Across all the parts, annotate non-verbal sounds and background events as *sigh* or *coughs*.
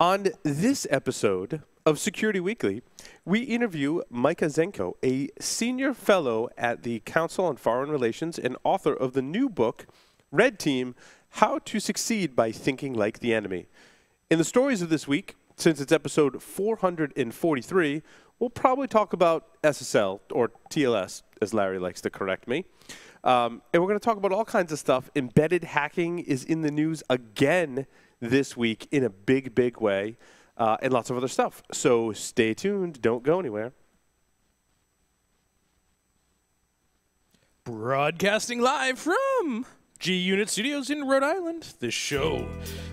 On this episode of Security Weekly, we interview Micah Zenko, a senior fellow at the Council on Foreign Relations and author of the new book, Red Team How to Succeed by Thinking Like the Enemy. In the stories of this week, since it's episode 443, we'll probably talk about SSL, or TLS, as Larry likes to correct me. Um, and we're going to talk about all kinds of stuff. Embedded hacking is in the news again this week in a big, big way, uh, and lots of other stuff. So stay tuned. Don't go anywhere. Broadcasting live from G Unit Studios in Rhode Island, the show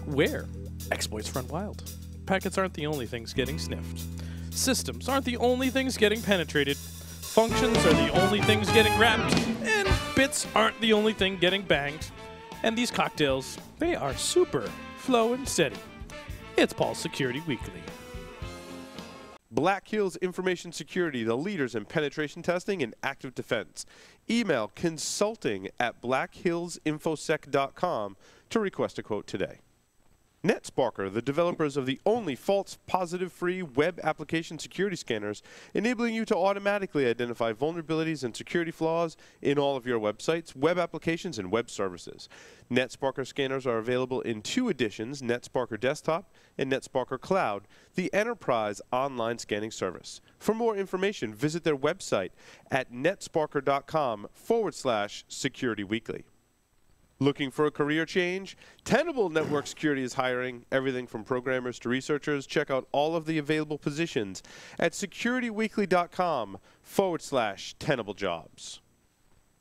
where exploits run wild. Packets aren't the only things getting sniffed. Systems aren't the only things getting penetrated. Functions are the only things getting wrapped. And bits aren't the only thing getting banged. And these cocktails, they are super flow and steady. It's Paul's Security Weekly. Black Hills Information Security, the leaders in penetration testing and active defense. Email consulting at blackhillsinfosec.com to request a quote today. NetSparker, the developers of the only false positive free web application security scanners, enabling you to automatically identify vulnerabilities and security flaws in all of your websites, web applications, and web services. NetSparker scanners are available in two editions NetSparker Desktop and NetSparker Cloud, the enterprise online scanning service. For more information, visit their website at netsparker.com forward slash security weekly. Looking for a career change? Tenable Network Security is hiring everything from programmers to researchers. Check out all of the available positions at securityweekly.com forward slash Tenable Jobs.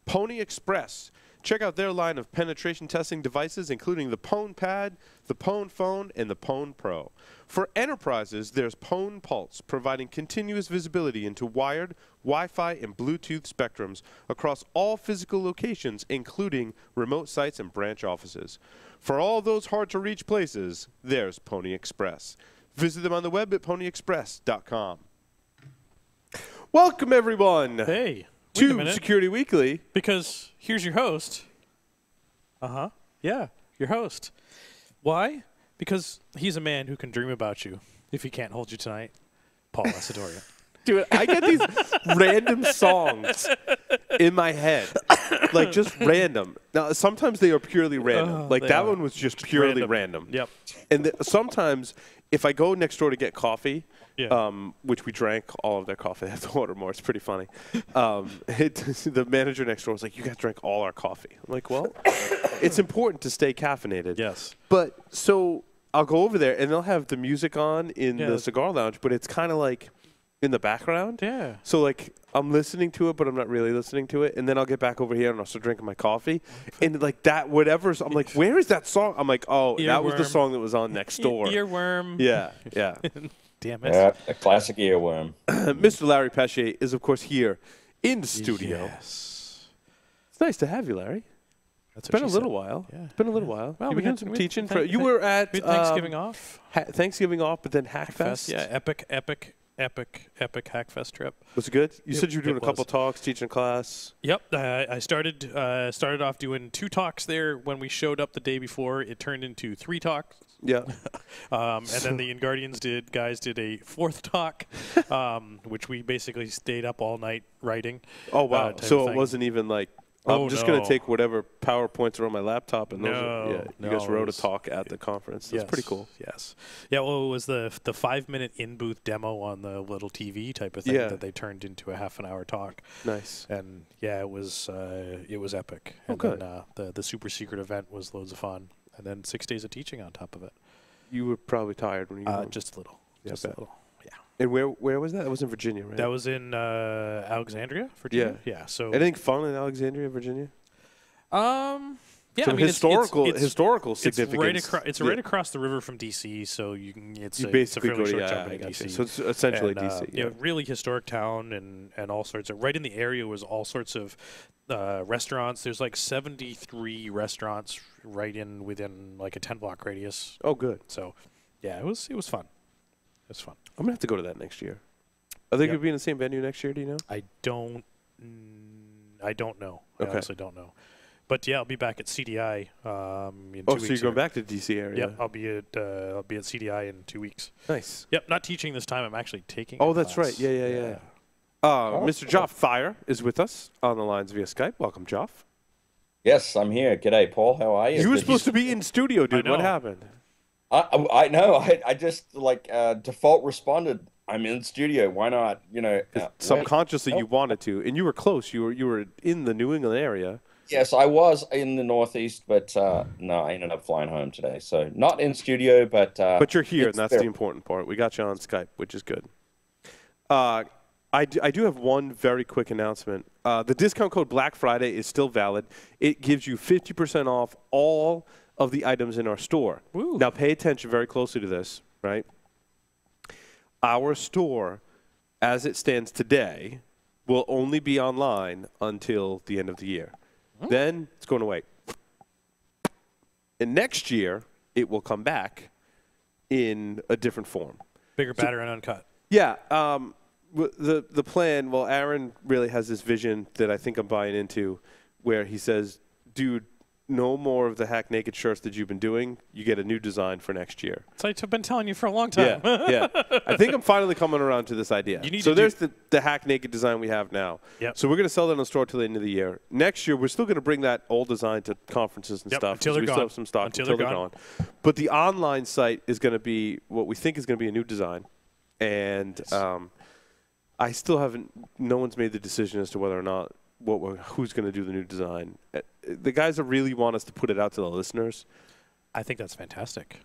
Pwnie Express. Check out their line of penetration testing devices, including the Pwn Pad, the Pwn Phone, and the Pwn Pro. For enterprises, there's Pwn Pulse, providing continuous visibility into wired, Wi-Fi, and Bluetooth spectrums across all physical locations, including remote sites and branch offices. For all those hard-to-reach places, there's Pwnie Express. Visit them on the web at pwnieexpress.com. Welcome, everyone, Hey, to minute. Security Weekly. Because here's your host. Uh huh. Yeah, your host. Why? Because he's a man who can dream about you if he can't hold you tonight. Paul Asadoorian. *laughs* Dude, I get these *laughs* random songs in my head. Like just *laughs* random. Now sometimes they are purely random. Oh, like that are. one was just purely random. Yep. And th- sometimes if I go next door to get coffee, Yeah. um, which we drank all of their coffee, I have to order more. It's pretty funny. Um, *laughs* it, the manager next door was like, "You guys drank all our coffee." I'm like, "Well, *coughs* it's important to stay caffeinated." Yes. But so I'll go over there and they'll have the music on in Yeah. the cigar lounge, but it's kind of like in the background. Yeah. So like I'm listening to it, but I'm not really listening to it, and then I'll get back over here and I'll start drinking my coffee, *laughs* and like that whatever's. I'm like, *laughs* where is that song? I'm like, oh, that was the song that was on *laughs* next door. Earworm. yeah, yeah. Damn it. Yeah, a classic earworm. *clears throat* Mr. Larry Pesce is of course here in the studio. Yes. It's nice to have you, Larry. That's It's been a little while. Yeah. It's been a little while. Well, You've we been had- some we- teaching. thank- for, you were at We had Thanksgiving um, off. ha- Thanksgiving off, but then Hackfest. Fest. Yeah, epic, epic, epic, epic Hackfest trip. Was it good? You It- said you were doing a couple was. talks, teaching a class. Yep, uh, I started uh, started off doing two talks there. When we showed up the day before, it turned into three talks. Yeah. *laughs* *laughs* Um, and then the InGuardians did guys did a fourth talk, *laughs* um, which we basically stayed up all night writing. Oh uh, wow! type so it wasn't even like Oh, I'm just gonna take whatever powerpoints are on my laptop and those. are, No, yeah, you guys wrote was- a talk at the conference. That's pretty cool. Yes. Yeah. Well, it was the the five minute in booth demo on the little TV type of thing Yeah. that they turned into a half an hour talk. Nice. and yeah, it was uh, it was epic. Oh, and good. then uh, the the super secret event was loads of fun, and then six days of teaching on top of it. You were probably tired when you. Uh, just a little, Yeah, just a little. Yeah, and where where was that? That was in Virginia, right? that was in uh, Alexandria, Virginia. Yeah, yeah. So anything fun in Alexandria, Virginia? um, yeah, Some I mean, historical it's, it's, historical It's significance. right across. It's Yeah. right across the river from DC, so you can. It's You a, basically it's a fairly go to short yeah, jump I. DC. So it's essentially and, uh, DC. you know, really historic town and and all sorts of right in the area was all sorts of uh, restaurants. There's like 73 restaurants right in within like a 10 block radius. Oh, good. So yeah, it was it was fun. It was fun. I'm gonna have to go to that next year. Are they Yep. gonna be in the same venue next year? Do you know? I don't mm, I don't know. I Okay. honestly don't know. But yeah, I'll be back at CDI um, in Oh, two so weeks. you're going here. back to DC area? Yep, I'll be at uh, I'll be at CDI in two weeks. Nice. Yep, not teaching this time. I'm actually taking. Oh, a that's class. right. Yeah, yeah, yeah. Uh, Mr. Joff Thyer is with us on the lines via Skype. Welcome, Joff. Yes, I'm here. G'day, Paul. How are you? You were supposed to be in studio, dude. What happened? I, I know. I, I just like uh, default responded. I'm in studio. Why not? You know. Uh, wait. Subconsciously, you Oh. wanted to, and you were close. You were you were in the New England area. Yes, I was in the Northeast, but uh, no, I ended up flying home today. So not in studio, but uh, But you're here, and that's there. the important part. We got you on Skype, which is good. Uh, I, do, I do have one very quick announcement. Uh, the discount code Black Friday is still valid. It gives you 50% off all of the items in our store. Woo. Now, pay attention very closely to this, right? Our store, as it stands today, will only be online until the end of the year. Then it's going away. And next year, it will come back in a different form. Bigger, badder, and uncut. Yeah. Um, the the plan. Well, Aaron really has this vision that I think I'm buying into, where he says, "Dude, no more of the hack naked shirts that you've been doing. You get a new design for next year." So I've been telling you for a long time. yeah. yeah. *laughs* I think I'm finally coming around to this idea. You need so there's the, the hack naked design we have now. Yep. So we're going to sell that in the store till the end of the year. Next year, we're still going to bring that old design to conferences and Yep, stuff. Until they're we gone. still have some stock Until until, they're they're gone. But the online site is going to be what we think is going to be a new design, and um, I still haven't. No one's made the decision as to whether or not what who's going to do the new design. Uh, The guys that really want us to put it out to the listeners. I think that's fantastic.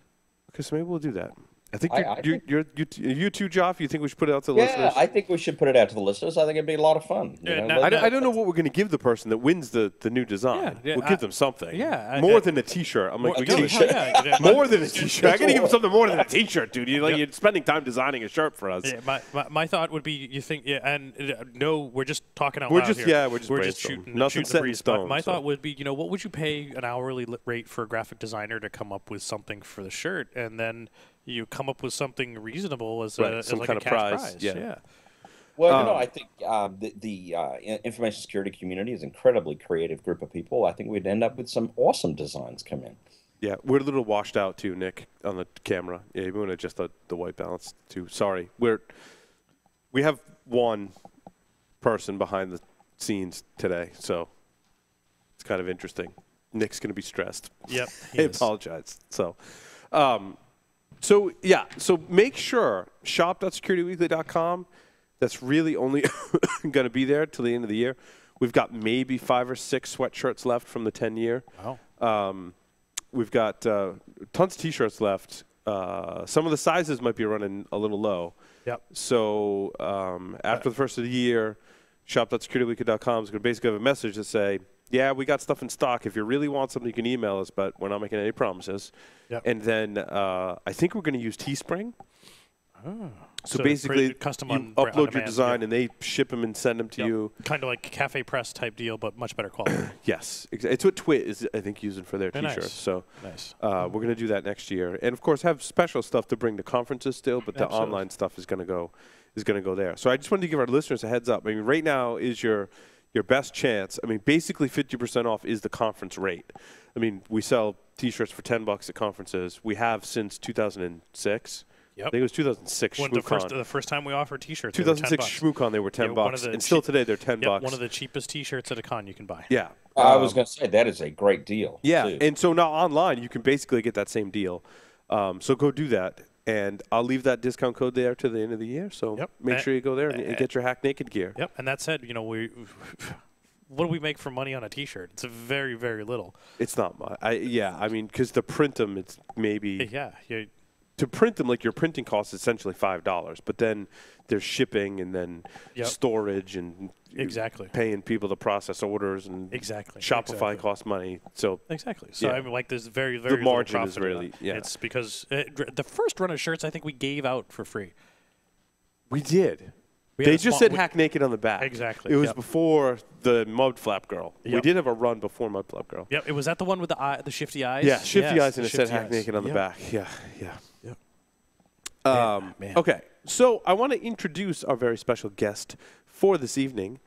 Okay, so maybe we'll do that. I think you're, I you're, think- you're, you, t- you too, Joff. You think we should put it out to the Yeah, listeners? I think we should put it out to the listeners. I think it'd be a lot of fun. Yeah, know, no, I, don't- I don't know what we're going to give the person that wins the, the new design. Yeah, yeah, we'll I- give them something. yeah, more I- than a T-shirt. I'm like, More- we no, give hell you yeah, yeah, *laughs* more than a *laughs* T-shirt. I got to give them something more than a T-shirt, dude. You're, like Yep. you're spending time designing a shirt for us. Yeah, my, my, my thought would be you think yeah, and uh, no, we're just talking out We're loud just- here. yeah, we're just we're just brainstorming. shooting, Nothing's shooting set in stone, my, my thought would be, you know, what would you pay an hourly rate for a graphic designer to come up with something for the shirt, and then you come up with something reasonable as, Right, a, as some like kind a of cash prize, prize. yeah. Well, you know, Um, I think uh, the, the uh, information security community is an incredibly creative group of people. I think we'd end up with some awesome designs come in. Yeah, we're a little washed out too, Nick, on the camera. Yeah, you want to adjust the, the white balance too. Sorry, we're we have one person behind the scenes today, so it's kind of interesting. Nick's going to be stressed. Yep. *laughs* I he is. apologize. So, um, so yeah, so make sure shop.securityweekly.com. That's really only *laughs* going to be there till the end of the year. We've got maybe five or six sweatshirts left from the 10 year. Wow. Um, we've got uh, tons of T-shirts left. Uh, some of the sizes might be running a little low. Yep. So um, after the first of the year, shop.securityweekly.com is going to basically have a message that say, "Yeah, we got stuff in stock. If you really want something, you can email us, but we're not making any promises." Yep. And then uh, I think we're going to use Teespring. So, Oh. So basically, custom you on- on upload your design yeah. and they ship them and send them to you. Kind of like CafePress type deal, but much better quality. *clears throat* Yes, it's what TWiT is, I think, using for their Very. T-shirts. So nice. uh, we're going to do that next year, and of course, have special stuff to bring to conferences still. But the Absolutely. online stuff is going to go is going to go there. So I just wanted to give our listeners a heads up. I mean, right now is your your best chance. I mean, basically, fifty percent off is the conference rate. I mean, we sell T-shirts for ten bucks at conferences. We have since two thousand and six. Yep. I think it was 2006 When the first the first time we offered T-shirts, they were 10 2006 bucks. ShmooCon, they were 10 Yeah, bucks, the and still cheap- today they're 10 Yep, bucks. one of the cheapest T-shirts at a con you can buy. yeah. I was Um, going to say that is a great deal. Yeah, too. and so now online you can basically get that same deal. Um, so go do that, and I'll leave that discount code there to the end of the year. So Yep. make Uh, sure you go there and, and get your hack naked gear. Yep. And that said, you know, we *laughs* what do we make for money on a T-shirt? It's very very little. It's not much. I yeah, I mean, because the print them, it's maybe Yeah. You, to print them like your printing cost is essentially five dollars, but then there's shipping and then Yep. storage and Exactly. paying people to process orders and Exactly. Shopify exactly. costs money. So Exactly. So Yeah. I mean, like, there's very, very little margin is really- yeah. It's because uh, dr- the first run of shirts I think we gave out for free. we did. We they just said hack naked on the back. Exactly, It was yep. before the Mud Flap Girl. We did have a run before Mud Flap Girl. Yep. It was that the one with the eye, the shifty eyes. Yeah, shifty Yes, eyes and the it said hack eyes. naked on the back. Yeah, yeah. Yep. Um, man. Okay, so I want to introduce our very special guest for this evening.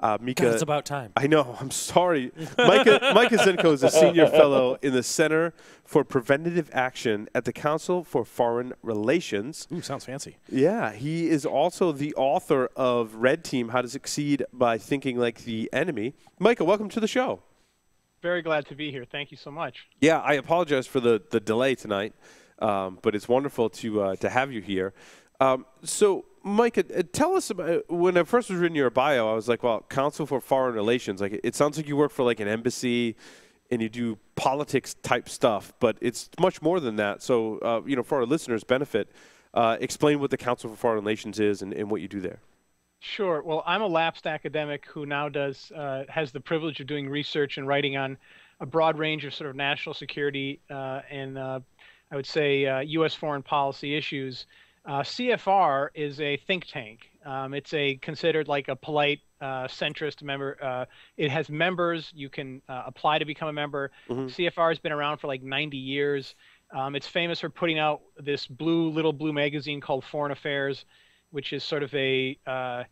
Uh, Mika, God, it's about time. I know. I'm sorry. Micah, *laughs* Micah Zenko is a senior fellow in the Center for Preventative Action at the Council for Foreign Relations. Ooh, sounds fancy. Yeah, he is also the author of Red Team: How to Succeed by Thinking Like the Enemy. Micah, welcome to the show. Very glad to be here. Thank you so much. Yeah, I apologize for the, the delay tonight, um, but it's wonderful to uh, to have you here. Um, so, Mike, uh, tell us about when I first was reading your bio. I was like, well, Council for Foreign Relations. Like, it sounds like you work for like an embassy, and you do politics type stuff, but it's much more than that. So, uh, you know, for our listeners' benefit, uh, explain what the Council for Foreign Relations is and, and what you do there. Sure. Well, I'm a lapsed academic who now does uh, has the privilege of doing research and writing on a broad range of sort of national security uh, and uh, I would say U.S. foreign policy issues. Uh, CFR is a think tank. Um, it's a considered like a polite uh, centrist member. Uh, it has members. You can uh, apply to become a member. Mm-hmm. CFR has been around for like 90 years. Um, it's famous for putting out this blue little blue magazine called Foreign Affairs, which is sort of a uh,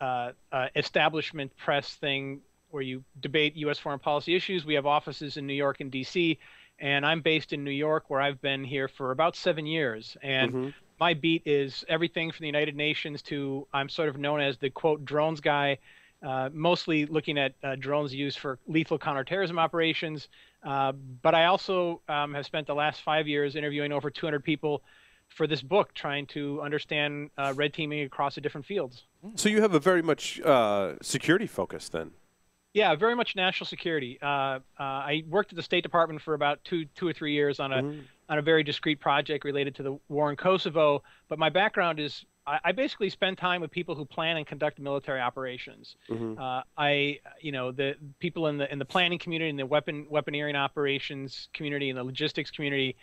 uh, establishment press thing where you debate U.S. foreign policy issues. We have offices in New York and D.C. And I'm based in New York, where I've been here for about seven years. And mm-hmm my beat is everything from the United Nations to I'm sort of known as the quote drones guy, uh, mostly looking at uh, drones used for lethal counterterrorism operations. Uh, but I also um, have spent the last five years interviewing over 200 people for this book, trying to understand uh, red teaming across the different fields. So you have a very much uh, security focus then. Yeah, very much national security. Uh, I worked at the State Department for about two, two or three years on a mm-hmm on a very discrete project related to the war in Kosovo. But my background is I, I basically spend time with people who plan and conduct military operations. Mm-hmm. Uh, I, you know, the people in the in the planning community, in the weapon weaponeering operations community, in the logistics community.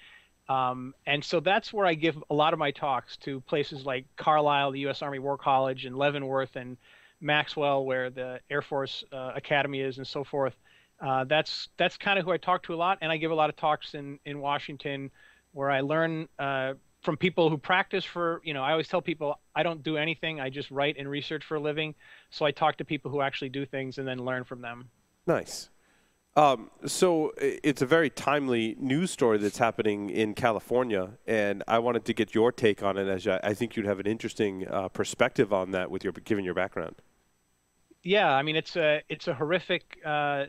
Um, and so that's where I give a lot of my talks to places like Carlisle, the U.S. Army War College, and Leavenworth, and Maxwell, where the Air Force uh, Academy is, and so forth uh, that's that's kind of who I talk to a lot, and I give a lot of talks in in Washington, where I learn uh, from people who practice for you know. I always tell people I don't do anything; I just write and research for a living. So I talk to people who actually do things and then learn from them. Nice. Um, so it's a very timely news story that's happening in California, and I wanted to get your take on it, as I think you'd have an interesting uh, perspective on that with your given your background. Yeah, I mean it's a it's a horrific uh,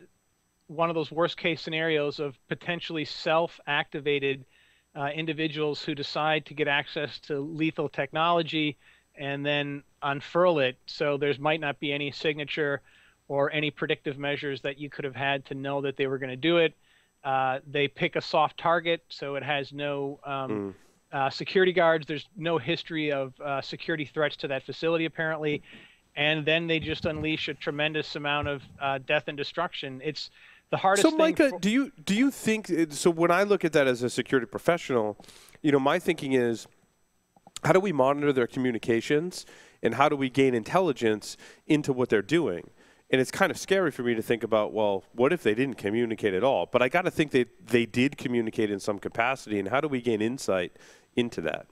one of those worst case scenarios of potentially self activated uh, individuals who decide to get access to lethal technology and then unfurl it. So there might not be any signature or any predictive measures that you could have had to know that they were going to do it. Uh, they pick a soft target, so it has no um, mm. uh, security guards. There's no history of uh, security threats to that facility, apparently. And then they just unleash a tremendous amount of uh, death and destruction. It's the hardest. So, Micah, for- do you do you think? So, when I look at that as a security professional, you know, my thinking is, how do we monitor their communications, and how do we gain intelligence into what they're doing? And it's kind of scary for me to think about, well, what if they didn't communicate at all? But I got to think that they did communicate in some capacity, and how do we gain insight into that?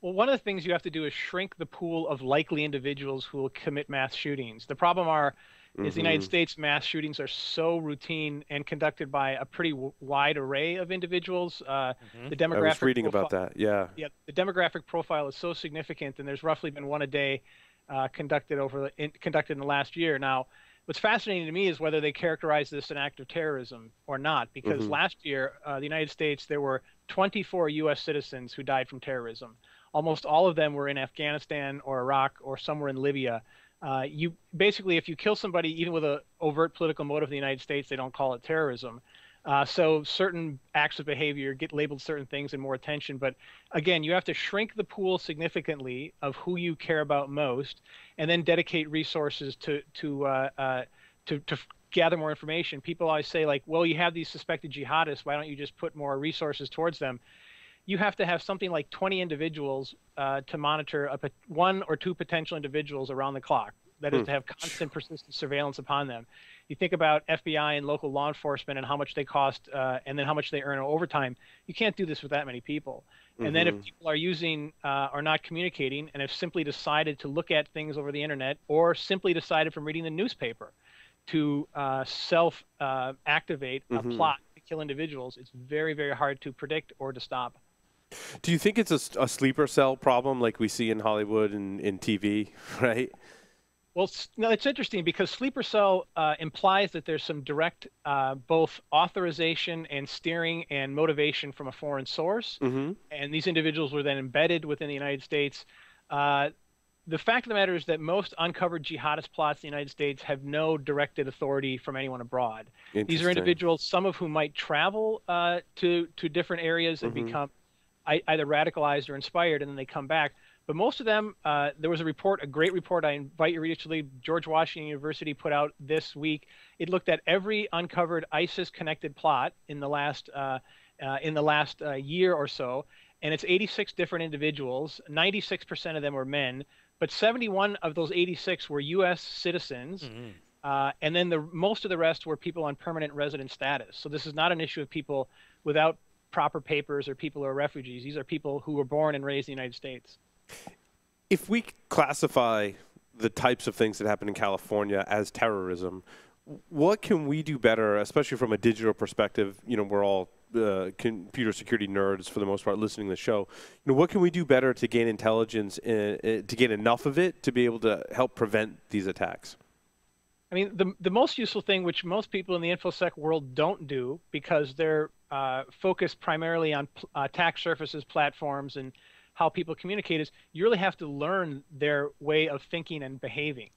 Well, one of the things you have to do is shrink the pool of likely individuals who will commit mass shootings. The problem are mm-hmm. is the United mm-hmm. States mass shootings are so routine and conducted by a pretty w- wide array of individuals. Uh, mm-hmm. The demographic. I was reading about that. Yeah. Yeah. The demographic profile is so significant, and there's roughly been one a day uh, conducted over the, in, conducted in the last year. Now, what's fascinating to me is whether they characterize this as an act of terrorism or not, because mm-hmm. last year, uh, the United States, there were 24 U.S. citizens who died from terrorism. Almost all of them were in Afghanistan or Iraq or somewhere in Libya. Uh, you basically, if you kill somebody, even with an overt political motive in the United States, they don't call it terrorism. Uh, so certain acts of behavior get labeled certain things and more attention. But again, you have to shrink the pool significantly of who you care about most, and then dedicate resources to to uh, uh, to, to gather more information. People always say like, well, you have these suspected jihadists. Why don't you just put more resources towards them? you have to have something like 20 individuals uh, to monitor a, one or two potential individuals around the clock. That is hmm. to have constant, persistent surveillance upon them. You think about FBI and local law enforcement and how much they cost, uh, and then how much they earn overtime. You can't do this with that many people. And then if people are using uh, are not communicating and have simply decided to look at things over the internet or simply decided from reading the newspaper to uh, self uh, activate a plot to kill individuals, it's very, very hard to predict or to stop. Do you think it's a sleeper cell problem like we see in Hollywood and in TV, *laughs* right? Well, it's, no, it's interesting because sleeper cell uh, implies that there's some direct uh, both authorization and steering and motivation from a foreign source, Mm-hmm. and these individuals were then embedded within the United States. Uh, the fact of the matter is that most uncovered jihadist plots in the United States have no directed authority from anyone abroad. These are individuals, some of whom might travel uh, to to different areas and become I, either radicalized or inspired, and then they come back. But most of them, uh, there was a report, a great report. I invite your readers to read. George Washington University put out this week. It looked at every uncovered ISIS-connected plot in the last uh, uh, in the last uh, year or so, and it's 86 different individuals. 96% of them were men, but 71 of those 86 were U.S. citizens. Uh, and then the most of the rest were people on permanent resident status. So this is not an issue of people without proper papers or people who are refugees. These are people who were born and raised in the United States. If we classify the types of things that happen in California as terrorism, what can we do better, especially from a digital perspective? You know, we're all uh, computer security nerds for the most part listening to the show. You know, what can we do better to gain intelligence, uh, uh, to get enough of it to be able to help prevent these attacks? I mean, the, the most useful thing, which most people in the InfoSec world don't do because they're uh, focused primarily on uh, attack surfaces, platforms, and how people communicate, is you really have to learn their way of thinking and behaving.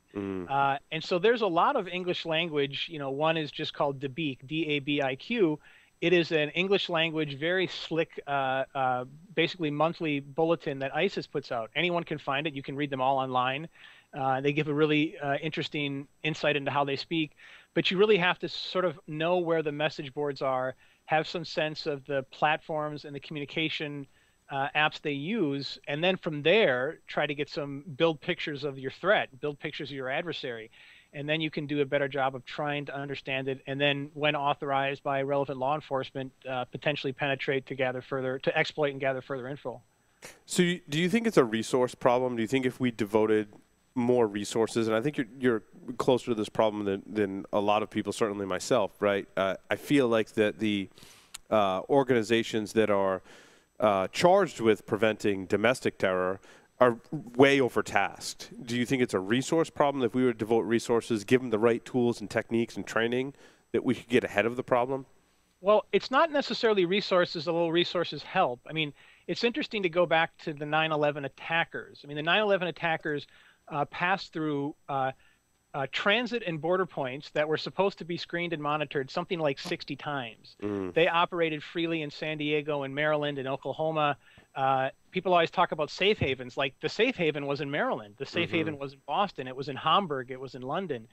Uh, and so there's a lot of English language. You know, one is just called Dabiq, D-A-B-I-Q. It is an English language, very slick, uh, uh, basically monthly bulletin that ISIS puts out. Anyone can find it. You can read them all online. Uh, they give a really uh, interesting insight into how they speak, but you really have to sort of know where the message boards are, have some sense of the platforms and the communication uh, apps they use, and then from there try to get some build pictures of your threat, build pictures of your adversary, and then you can do a better job of trying to understand it, and then when authorized by relevant law enforcement, uh, potentially penetrate to gather further, to exploit and gather further info. So, do you think it's a resource problem? Do you think if we devoted more resources, and I think you're, you're closer to this problem than, than a lot of people, certainly myself, right? Uh, I feel like that the uh, organizations that are uh, charged with preventing domestic terror are way overtasked. Do you think it's a resource problem if we were to devote resources, give them the right tools and techniques and training, that we could get ahead of the problem? Well, it's not necessarily resources, although resources help. I mean, it's interesting to go back to the 9 11 attackers. I mean, the 9 11 attackers uh, passed through uh, uh, transit and border points that were supposed to be screened and monitored something like 60 times. They operated freely in San Diego and Maryland and Oklahoma. Uh, people always talk about safe havens. Like the safe haven was in Maryland, the safe haven was in Boston, it was in Hamburg, it was in London.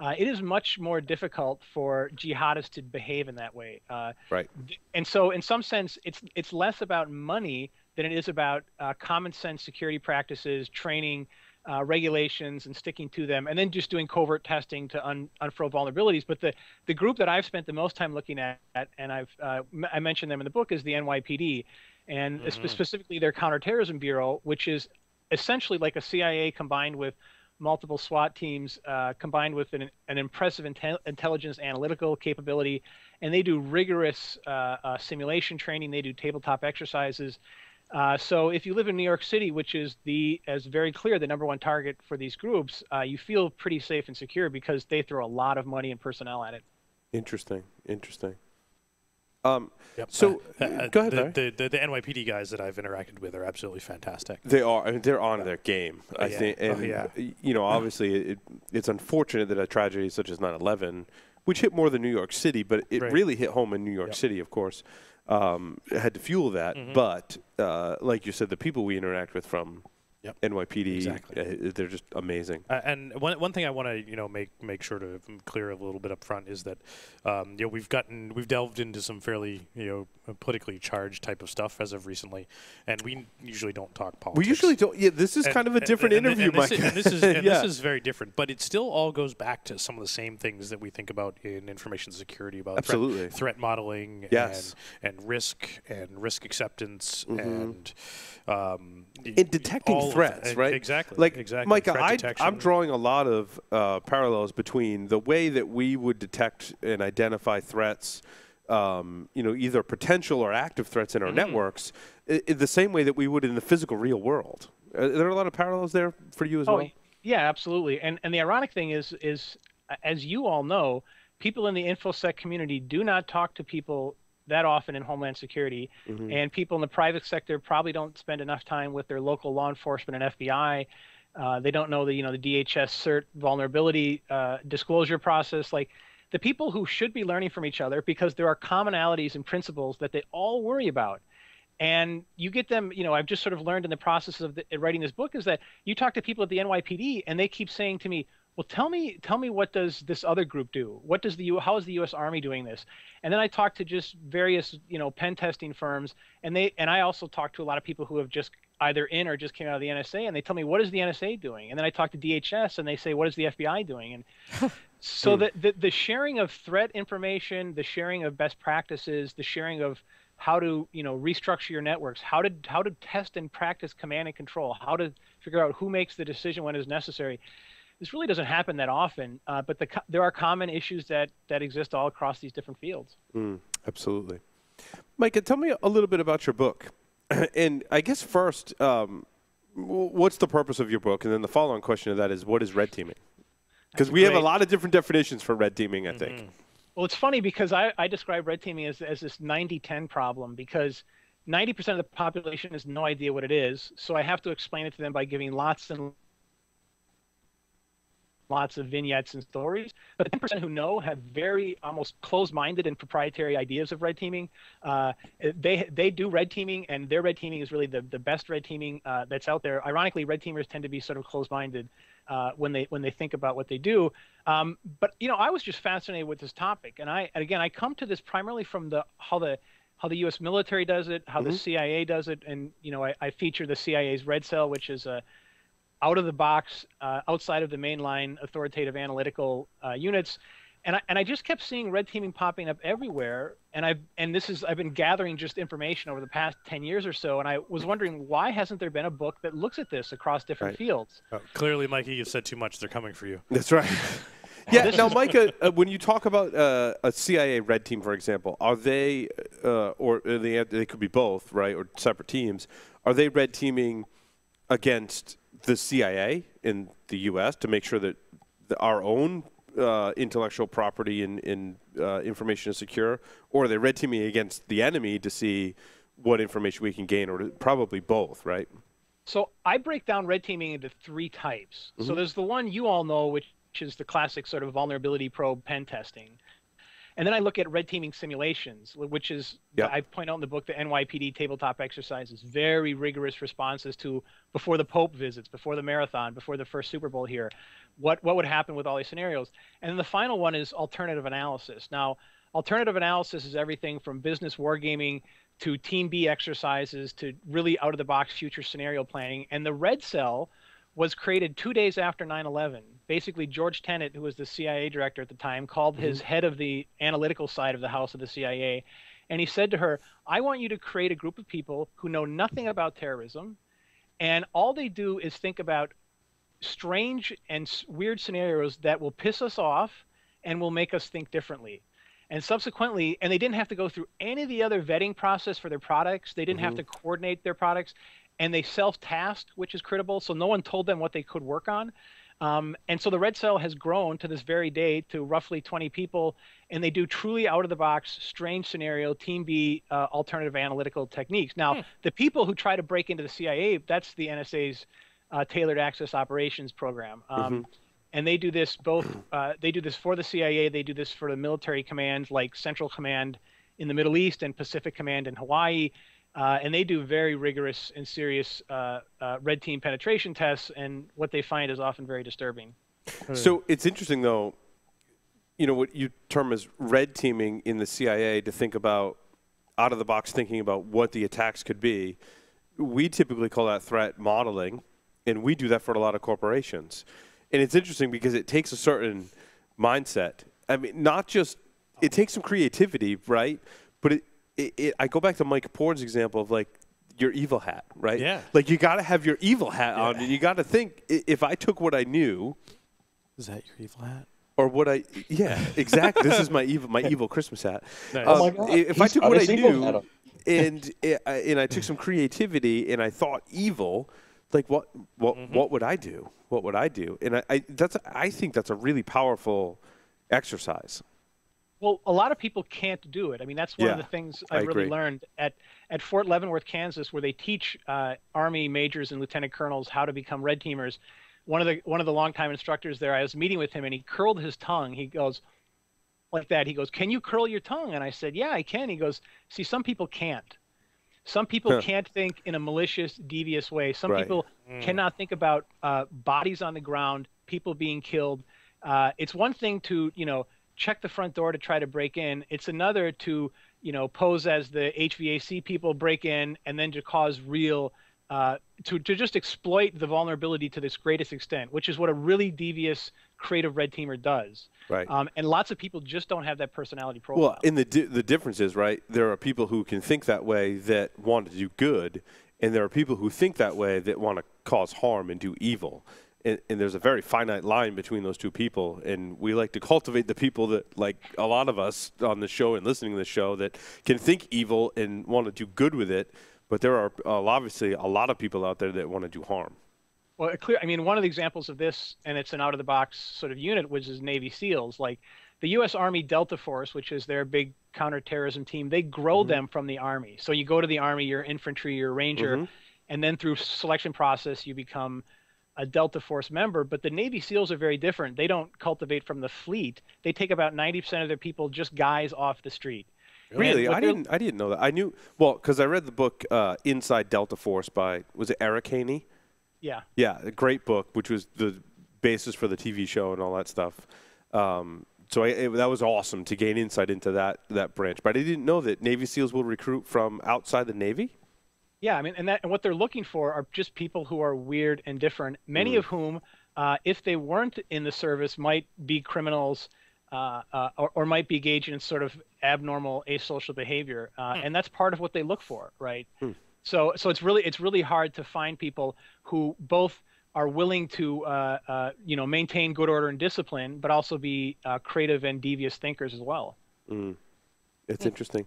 Uh, it is much more difficult for jihadists to behave in that way. Uh, Right. and so in some sense it's it's less about money than it is about uh, common sense security practices training uh, regulations and sticking to them and then just doing covert testing to un- unfurl vulnerabilities but the the group that i've spent the most time looking at and i've uh, m- i mentioned them in the book is the nypd and spe- specifically their counterterrorism bureau which is essentially like a cia combined with multiple SWAT teams uh, combined with an, an impressive intel- intelligence analytical capability. And they do rigorous uh, uh, simulation training. They do tabletop exercises. Uh, so if you live in New York City, which is the, as very clear, the number one target for these groups, uh, you feel pretty safe and secure because they throw a lot of money and personnel at it. Interesting. Interesting. Um, Yep. So, Uh, uh, go ahead, The, the, the, the NYPD guys that I've interacted with are absolutely fantastic. They are. I mean, they're on their game. I yeah. think, Oh, and yeah. you know, obviously, it, it's unfortunate that a tragedy such as 9/11, which hit more than New York City, but it Right. really hit home in New York Yep. City, of course, um, had to fuel that. Mm-hmm. But uh, like you said, the people we interact with from Yep. NYPD. Exactly. uh, they're just amazing. Uh, and one, one thing I want to you know make make sure to clear a little bit up front is that um, you know we've gotten we've delved into some fairly you know politically charged type of stuff as of recently, and we usually don't talk politics. We usually don't. Yeah, this is And- kind of a different and- interview, and this Mike. is- And this is *laughs* and yeah. this is very different, but it still all goes back to some of the same things that we think about in information security about threat- Absolutely. threat, modeling Yes. and, and risk and risk acceptance and um, in detecting threats, right? Exactly. Like, exactly. Micah, I, I'm drawing a lot of uh, parallels between the way that we would detect and identify threats, um, you know, either potential or active threats in our Mm-hmm. networks, i- i- the same way that we would in the physical real world. Are there are a lot of parallels there for you as Oh, well? yeah, absolutely. And and the ironic thing is is uh, as you all know, people in the infosec community do not talk to people that often in homeland security, Mm-hmm. and people in the private sector probably don't spend enough time with their local law enforcement and FBI. Uh, they don't know the you know the DHS cert vulnerability uh, disclosure process. Like the people who should be learning from each other because there are commonalities and principles that they all worry about and you get them you know i've just sort of learned in the process of the, writing this book is that you talk to people at the nypd and they keep saying to me well tell me tell me what does this other group do? What does the U, how is the us army doing this? And then i talk to just various you know pen testing firms and they and i also talk to a lot of people who have just either in or just came out of the nsa and they tell me what is the nsa doing? And then i talk to dhs and they say what is the fbi doing? And *laughs* so hmm. the, the the sharing of threat information the sharing of best practices the sharing of how to you know restructure your networks how to how to test and practice command and control how to figure out who makes the decision when it's necessary this really doesn't happen that often uh, but the, co- there are common issues that that exist all across these different fields Mm, absolutely. Micah, tell me a little bit about your book. *clears throat* and I guess first, um, what's the purpose of your book? And then the follow-on question of that is, what is red teaming? Because That's we have a lot of different definitions for red teaming, I think. well it's funny because i, I describe red teaming as, as this 90-10 problem because 90% of the population has no idea what it is so i have to explain it to them by giving lots and lots of vignettes and stories. But the 10% who know have very almost closed-minded and proprietary ideas of red teaming. Uh, they they do red teaming, and their red teaming is really the, the best red teaming uh, that's out there. Ironically, red teamers tend to be sort of closed-minded uh, when they when they think about what they do. Um, but you know, I was just fascinated with this topic, and I and again I come to this primarily from the how the how the U.S. military does it, how the CIA does it, and you know I, I feature the CIA's Red Cell, which is a out of the box, uh, outside of the mainline authoritative analytical uh, units. And I, and I just kept seeing red teaming popping up everywhere. And I've and this is I've been gathering just information over the past 10 years or so. And I was wondering why hasn't there been a book that looks at this across different Right. fields? Oh, clearly, Mikey, you've said too much. They're coming for you. That's right. *laughs* yeah. Now, Micah, uh, when you talk about uh, a CIA red team, for example, are they, uh, or uh, they, they could be both, right, or separate teams? Are they red teaming against the CIA in the U.S. to make sure that the, our own uh, intellectual property and, and uh, information is secure, or they red teaming against the enemy to see what information we can gain, or probably both, right? So I break down red teaming into three types. So there's the one you all know, which is the classic sort of vulnerability probe pen testing. And then I look at red teaming simulations, which is Yep. I point out in the book the NYPD tabletop exercises, very rigorous responses to before the Pope visits, before the marathon, before the first Super Bowl here, what what would happen with all these scenarios. And then the final one is alternative analysis. Now, alternative analysis is everything from business wargaming to team B exercises to really out of the box future scenario planning. And the red cell was created two days after 9/11. Basically, George Tenet, who was the CIA director at the time, called mm-hmm. his head of the analytical side of the house of the CIA, and he said to her, "I want you to create a group of people who know nothing about terrorism, and all they do is think about strange and weird scenarios that will piss us off and will make us think differently." And subsequently, and they didn't have to go through any of the other vetting process for their products. They didn't have mm-hmm. to coordinate their products and they self-tasked, which is critical. So no one told them what they could work on. Um, and so the red cell has grown to this very day to roughly 20 people, and they do truly out-of-the-box, strange scenario, Team B, uh, alternative analytical techniques. Now, the people who try to break into the CIA, that's the NSA's uh, Tailored Access Operations Program. Um, And they do this both. Uh, they do this for the CIA. They do this for the military commands like Central Command in the Middle East and Pacific Command in Hawaii. Uh, and they do very rigorous and serious uh, uh, red team penetration tests, and what they find is often very disturbing. So it's interesting, though. You know what you term as red teaming in the CIA to think about out of the box thinking about what the attacks could be. We typically call that threat modeling, and we do that for a lot of corporations. And it's interesting because it takes a certain mindset. I mean, not just it takes some creativity, right? But it, it, it I go back to Mike Poor's example of like your evil hat, right? Yeah. Like you got to have your evil hat on, and you got to think if I took what I knew Is that your evil hat? or what I yeah exactly this is my evil my evil Christmas hat. *laughs* Nice. Oh my Um, God, If I took what I his knew and *laughs* I- and I took some creativity and I thought evil, like what what Mm-hmm. what would I do? What would I do? And I, I that's I think that's a really powerful exercise. Well, a lot of people can't do it. I mean, that's one of the things I I've really agree. learned at, at Fort Leavenworth, Kansas, where they teach uh, Army majors and lieutenant colonels how to become red teamers. One of the one of the longtime instructors there, I was meeting with him, and he curled his tongue. He goes like that. He goes, "Can you curl your tongue?" And I said, "Yeah, I can." He goes, "See, some people can't. Some people Huh. can't think in a malicious, devious way. Some Right. people cannot think about uh, bodies on the ground, people being killed. Uh, it's one thing to, you know, check the front door to try to break in. It's another to, you know, pose as the HVAC people break in and then to cause real, uh, to, to just exploit the vulnerability to this greatest extent, which is what a really devious, creative red teamer does. Right. Um, and lots of people just don't have that personality profile. Well, and the di- the difference is right. There are people who can think that way that want to do good, and there are people who think that way that want to cause harm and do evil. And, and there's a very finite line between those two people, and we like to cultivate the people that, like a lot of us on the show and listening to the show, that can think evil and want to do good with it. But there are uh, obviously a lot of people out there that want to do harm. Well, clear. I mean, one of the examples of this, and it's an out-of-the-box sort of unit, which is Navy SEALs. Like the U.S. Army Delta Force, which is their big counterterrorism team, they grow them from the Army. So you go to the Army, you're infantry, you're ranger, and then through selection process, you become a Delta Force member. But the Navy SEALs are very different. They don't cultivate from the fleet. They take about 90% of their people, just guys off the street. Really, I didn't. I didn't know that. I knew well because I read the book uh, Inside Delta Force by was it Eric Haney? Yeah. Yeah, a great book, which was the basis for the TV show and all that stuff. Um, so I, it, that was awesome to gain insight into that that branch. But I didn't know that Navy SEALs will recruit from outside the Navy. Yeah, I mean, and that and what they're looking for are just people who are weird and different. Many of whom, uh, if they weren't in the service, might be criminals, uh, uh, or, or might be engaged in sort of abnormal asocial behavior, uh, and that's part of what they look for, right? So, so it's really it's really hard to find people who both are willing to, uh, uh, you know, maintain good order and discipline, but also be uh, creative and devious thinkers as well. It's interesting.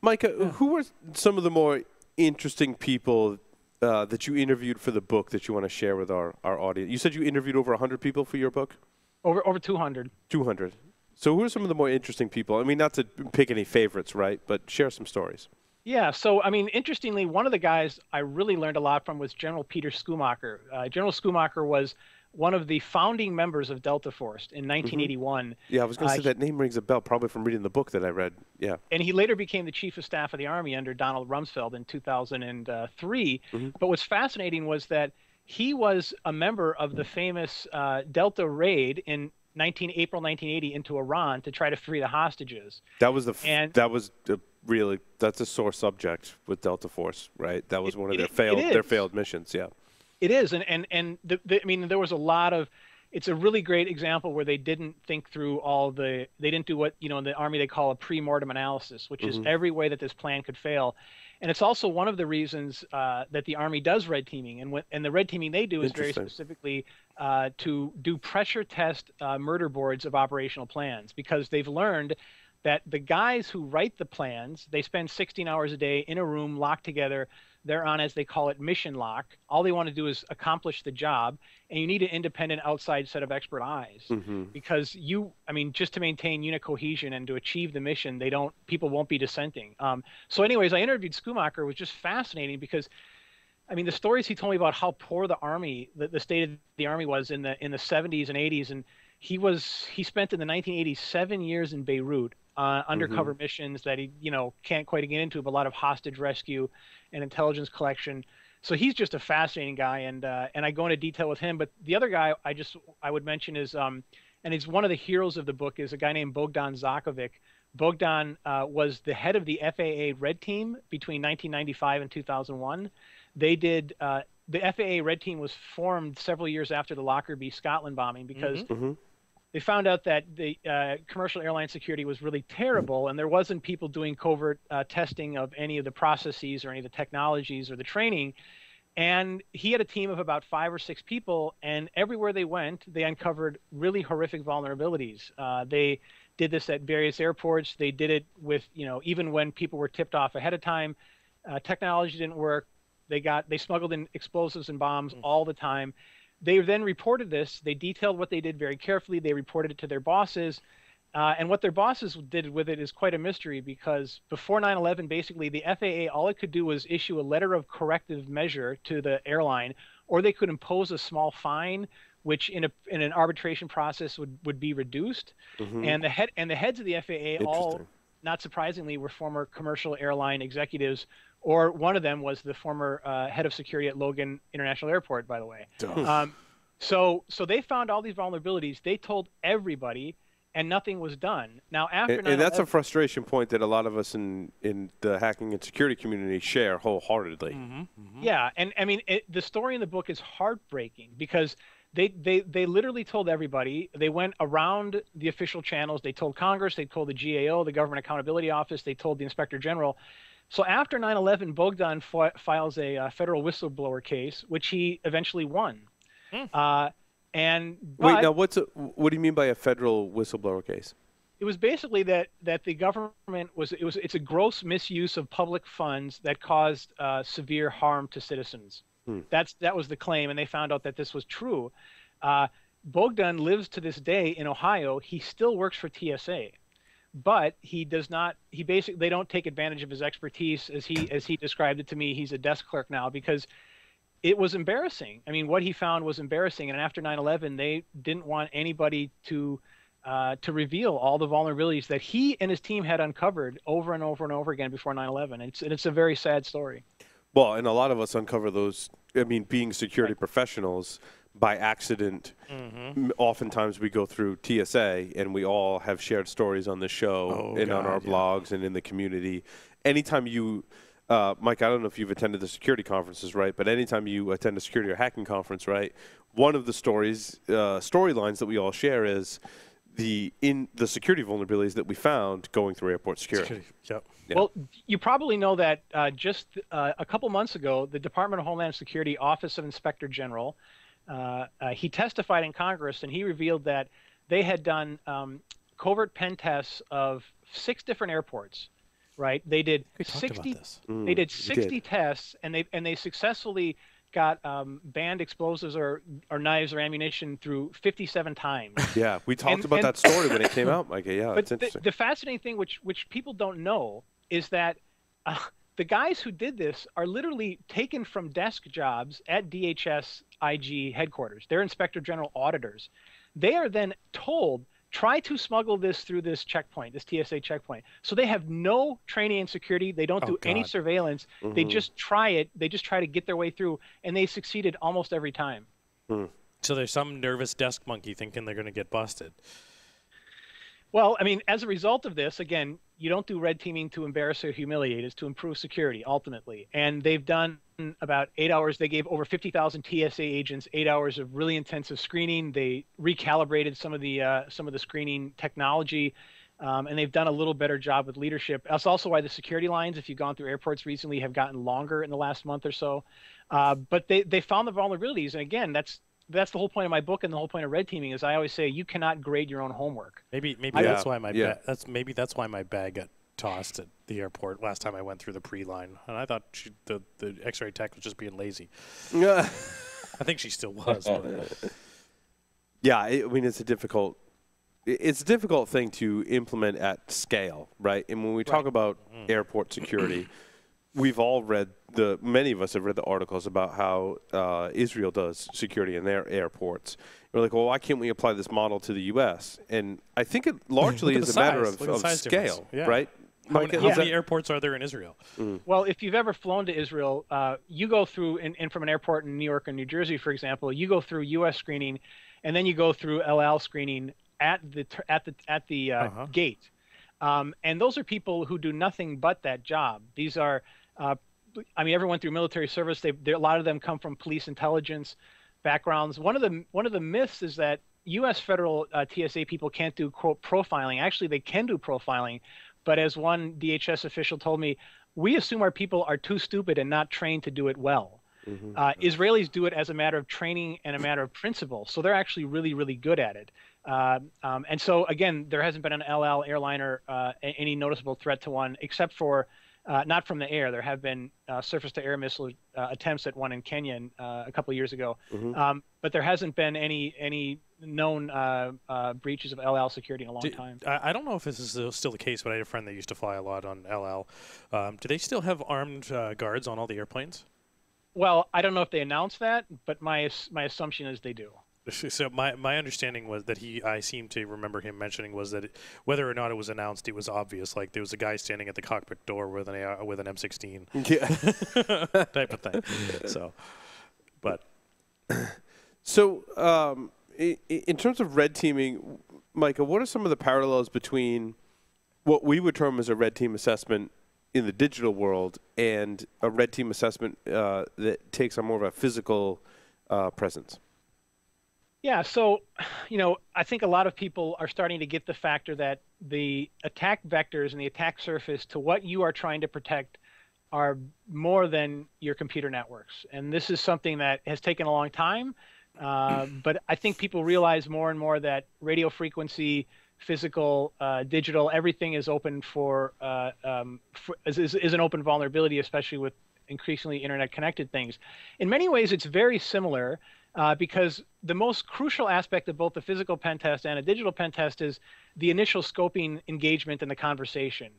Micah, who were some of the more interesting people uh, that you interviewed for the book that you want to share with our, our audience? You said you interviewed over 100 people for your book? Over over 200. 200. So who are some of the more interesting people? I mean, not to pick any favorites, right? But share some stories. Yeah, so I mean, interestingly, one of the guys I really learned a lot from was General Peter Schoomaker. Uh, General Schoomaker was one of the founding members of Delta Force in 1981, Yeah, I was going to Uh, say that name rings a bell, probably from reading the book that I read. Yeah. and he later became the Chief of Staff of the Army under Donald Rumsfeld in 2003. But what's fascinating was that he was a member of the famous uh, Delta raid in 19 April 1980 into Iran to try to free the hostages. That was the f- And- that was the really that's a sore subject with Delta Force, right? That was It- one of their it failed their failed missions. Yeah. It is, and and and the, the, I mean, there was a lot of. It's a really great example where they didn't think through all the. They didn't do what you know in the army they call a pre-mortem analysis, which is every way that this plan could fail, and it's also one of the reasons uh, that the army does red teaming, and what and the red teaming they do is very specifically uh, to do pressure test uh, murder boards of operational plans because they've learned that the guys who write the plans they spend 16 hours a day in a room locked together they're on as they call it mission lock. All they want to do is accomplish the job and you need an independent outside set of expert eyes. Because you i mean just to maintain unit cohesion and to achieve the mission they don't people won't be dissenting. Um, so anyways i interviewed Schoomaker it was just fascinating because I mean, the stories he told me about how poor the army, the, the state of the army was in the in the 70s and 80s, and he was he spent in the 1980s seven years in Beirut uh, undercover missions that he, you know, can't quite get into, but a lot of hostage rescue and intelligence collection. So he's just a fascinating guy, and uh, and I go into detail with him. But the other guy I just I would mention is, um, and he's one of the heroes of the book is a guy named Bogdan Zakovic. Bogdan uh, was the head of the FAA Red Team between 1995 and 2001. They did uh, the FAA Red Team was formed several years after the Lockerbie, Scotland bombing because Mm-hmm. They found out that the uh, commercial airline security was really terrible, and there wasn't people doing covert uh, testing of any of the processes or any of the technologies or the training. And he had a team of about five or six people, and everywhere they went, they uncovered really horrific vulnerabilities. Uh, they did this at various airports. They did it with, you know, even when people were tipped off ahead of time. Uh, technology didn't work. They got they smuggled in explosives and bombs all the time. They then reported this. They detailed what they did very carefully. They reported it to their bosses. Uh, and what their bosses did with it is quite a mystery because before 9 11, basically, the FAA, all it could do was issue a letter of corrective measure to the airline, or they could impose a small fine, which in, a, in an arbitration process would, would be reduced. And, the head, and the heads of the FAA all. Not surprisingly, were former commercial airline executives, or one of them was the former uh, head of security at Logan International Airport, by the way. Um, so so they found all these vulnerabilities. They told everybody, and nothing was done. Now after And, and that's a frustration point that a lot of us in, in the hacking and security community share wholeheartedly. yeah, and I mean it, the story in the book is heartbreaking because they, they they literally told everybody. They went around the official channels. They told Congress. They told the GAO, the Government Accountability Office. They told the Inspector General. So after 9/11, Bogdan fi- files a uh, federal whistleblower case, which he eventually won. Uh, and Wait, now what's a, what do you mean by a federal whistleblower case? it was basically that that the government was it was it's a gross misuse of public funds that caused uh, severe harm to citizens. That's that was the claim, and they found out that this was true. Uh, Bogdan lives to this day in Ohio. He still works for TSA, but he does not. He basically they don't take advantage of his expertise as he as he described it to me. He's a desk clerk now because it was embarrassing. I mean, what he found was embarrassing. And after 9/11, they didn't want anybody to uh, to reveal all the vulnerabilities that he and his team had uncovered over and over and over again before 9/11. And it's and it's a very sad story. Well, and a lot of us uncover those. I mean, being security professionals by accident. m- Oftentimes, we go through TSA, and we all have shared stories on the show Oh, and on our yeah. blogs and in the community. Anytime you, uh, Mike, I don't know if you've attended the security conferences, right? But anytime you attend a security or hacking conference, right? One of the stories, uh, storylines that we all share is the in the security vulnerabilities that we found going through airport security. Yep. Yeah. Well, you probably know that uh, just uh, a couple months ago, the Department of Homeland Security Office of Inspector General, uh, uh, he testified in Congress and he revealed that they had done um, covert pen tests of six different airports. Right? They did We talked 60. about this. Mm, They did you 60 tests, and they and they successfully got um, banned explosives or or knives or ammunition through 57 times. *laughs* Yeah, we talked And- about and- that story when it came out, Mike. Yeah, *laughs* but it's the, interesting. the fascinating thing, which which people don't know, is that uh, *laughs* the guys who did this are literally taken from desk jobs at DHS IG headquarters. They're inspector general auditors. They are then told try to smuggle this through this checkpoint, this TSA checkpoint. So they have no training in security. They don't Oh, do any surveillance. They Mhm. just try it. They just try to get their way through, and they succeeded almost every time. So there's some nervous desk monkey thinking they're going to get busted. Well, I mean, as a result of this, again, you don't do red teaming to embarrass or humiliate. It's to improve security ultimately. And they've done about eight hours. They gave over 50,000 TSA agents eight hours of really intensive screening. They recalibrated some of the uh, some of the screening technology. Um, and they've done a little better job with leadership. That's also why the security lines, if you've gone through airports recently, have gotten longer in the last month or so. Uh, but they, they found the vulnerabilities. And again, that's that's the whole point of my book and the whole point of red teaming is I always say you cannot grade your own homework. Maybe maybe Yeah, that's why my yeah. ba- that's maybe that's why my bag got tossed at the airport last time I went through the pre-line, and I thought she, the the X-ray tech was just being lazy. Yeah. *laughs* I think she still was. but *laughs* Yeah, I I mean it's a difficult it's a difficult thing to implement at scale, right? And when we talk Right. about mm. airport security, we've all read the many of us have read the articles about how uh, Israel does security in their airports. We're like, well, why can't we apply this model to the U.S.? And I think it largely is the a matter of, Look at the of scale, Yeah. right? How, Micah, many, is how many airports are there in Israel? Well, if you've ever flown to Israel, uh, you go through, and, and from an airport in New York or New Jersey, for example, you go through U.S. screening, and then you go through El Al screening at the at the at the uh, Uh-huh. gate. Um, and those are people who do nothing but that job. These are, uh, I mean, everyone through military service. They, they a lot of them come from police intelligence backgrounds. One of the one of the myths is that U.S. federal uh, TSA people can't do quote profiling. Actually, they can do profiling, but as one DHS official told me, we assume our people are too stupid and not trained to do it well. Uh, Israelis do it as a matter of training and a matter of principle, so they're actually really, really good at it. Uh, um, and so again, there hasn't been an El Al airliner uh, any noticeable threat to one, except for uh, not from the air. There have been uh, surface-to-air missile uh, attempts at one in Kenya uh, a couple of years ago, um, but there hasn't been any any known uh, uh, breaches of El Al security in a long Do- time. I, I don't know if this is still- still the case, but I had a friend that used to fly a lot on El Al. Um, do they still have armed uh, guards on all the airplanes? Well, I don't know if they announced that, but my my assumption is they do. *laughs* So my, my understanding was that he I seem to remember him mentioning was that it, whether or not it was announced, it was obvious. Like there was a guy standing at the cockpit door with an AR, with an M16 Yeah. *laughs* type of thing. *laughs* So, but So, um, in terms of red teaming, Micah, what are some of the parallels between what we would term as a red team assessment in the digital world and a red team assessment uh, that takes on more of a physical uh, presence? Yeah, so, you know, I think a lot of people are starting to get the factor that the attack vectors and the attack surface to what you are trying to protect are more than your computer networks. And this is something that has taken a long time. Uh, *clears throat* but I think people realize more and more that radio frequency, physical, uh, digital, everything is open for, uh, um, for is, is, is an open vulnerability, especially with increasingly internet connected things. In many ways, it's very similar uh, because the most crucial aspect of both the physical pen test and a digital pen test is the initial scoping engagement and the conversation.